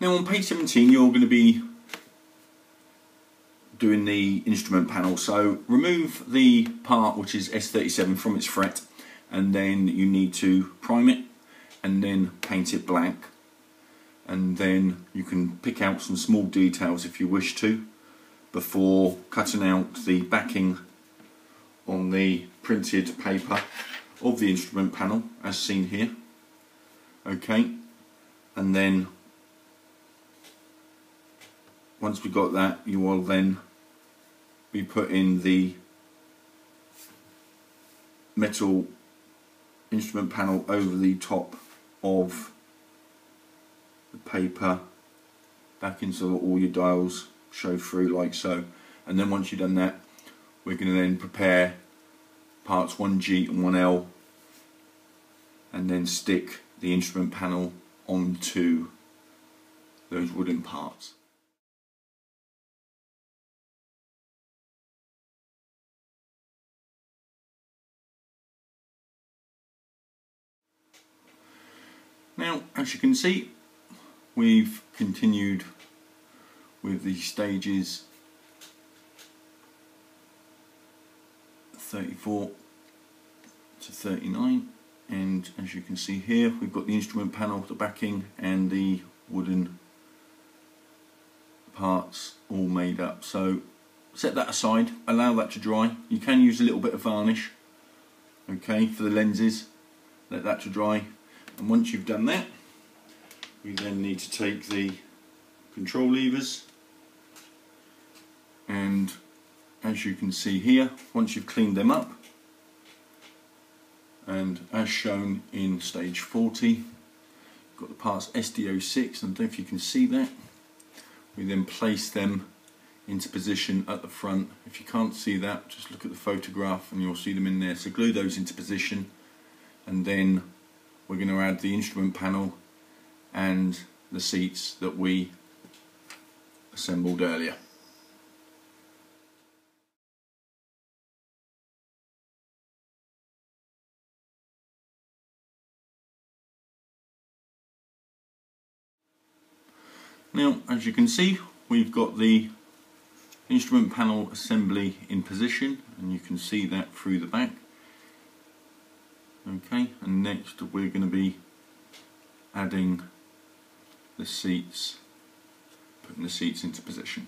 Now on page 17 you're going to be doing the instrument panel. So remove the part which is S37 from its fret and then you need to prime it and then paint it black. And then you can pick out some small details if you wish to before cutting out the backing on the printed paper of the instrument panel as seen here. Okay? And then once we got that you will then be putting the metal instrument panel over the top of the paper back into all your dials show through like so and then once you've done that we're going to then prepare parts 1G and 1L and then stick the instrument panel onto those wooden parts. Now, as you can see, we've continued with the stages 34 to 39 and as you can see here we've got the instrument panel, the backing and the wooden parts all made up. So set that aside, allow that to dry. You can use a little bit of varnish okay for the lenses. Let that to dry and once you've done that you then need to take the control levers. And as you can see here once you've cleaned them up and as shown in stage 40 you've got the parts SDO6 and I don't know if you can see that. We then place them into position at the front. If you can't see that just look at the photograph and you'll see them in there. So glue those into position and then we're going to add the instrument panel and the seats that we assembled earlier. Now as you can see we've got the instrument panel assembly in position and you can see that through the back okay and next we're going to be adding the seats putting the seats into position